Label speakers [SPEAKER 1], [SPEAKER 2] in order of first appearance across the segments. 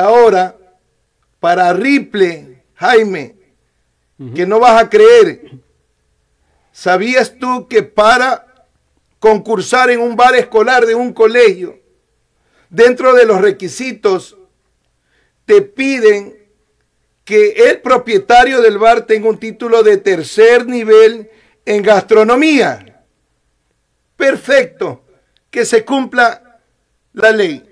[SPEAKER 1] Ahora, para Riple, Jaime, que no vas a creer, ¿sabías tú que para concursar en un bar escolar de un colegio, dentro de los requisitos, te piden que el propietario del bar tenga un título de tercer nivel en gastronomía? Perfecto, que se cumpla la ley.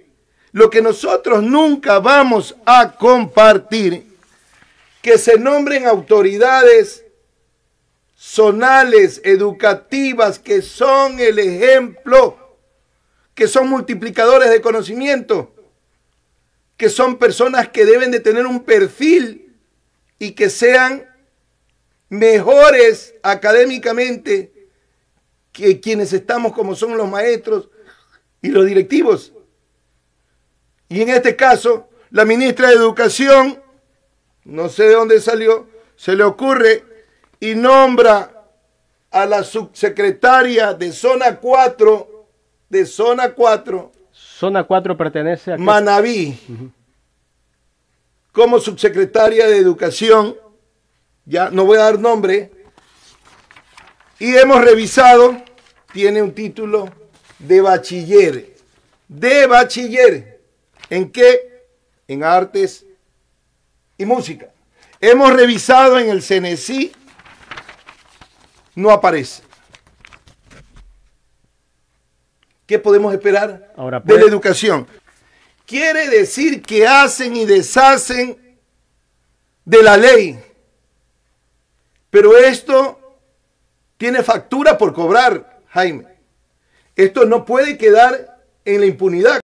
[SPEAKER 1] Lo que nosotros nunca vamos a compartir, que se nombren autoridades zonales, educativas, que son el ejemplo, que son multiplicadores de conocimiento, que son personas que deben de tener un perfil y que sean mejores académicamente que quienes estamos como son los maestros y los directivos. Y en este caso, la ministra de Educación, no sé de dónde salió, se le ocurre y nombra a la subsecretaria de zona 4, de zona 4.
[SPEAKER 2] Zona 4 pertenece a...
[SPEAKER 1] Manaví, como subsecretaria de Educación, ya no voy a dar nombre, y hemos revisado, tiene un título de bachiller, de bachiller. ¿En qué? En artes y música. Hemos revisado en el CNC, no aparece. ¿Qué podemos esperar
[SPEAKER 2] Ahora,
[SPEAKER 1] de la
[SPEAKER 2] puede-
[SPEAKER 1] educación? Quiere decir que hacen y deshacen de la ley. Pero esto tiene factura por cobrar, Jaime. Esto no puede quedar en la impunidad.